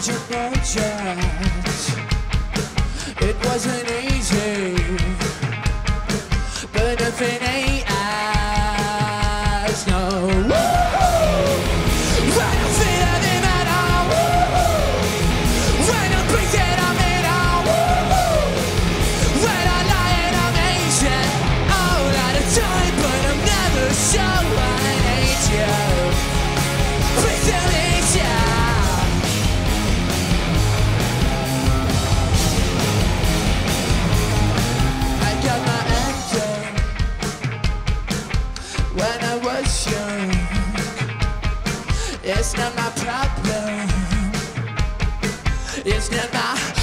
such a contrast. It wasn't easy, but if it ain't ours. No. It's not my problem. It's not my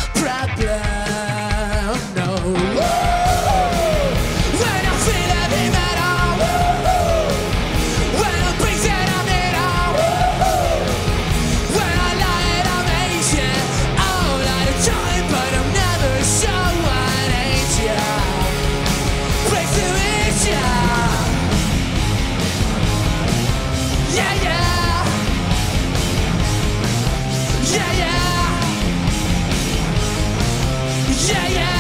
Yeah, yeah.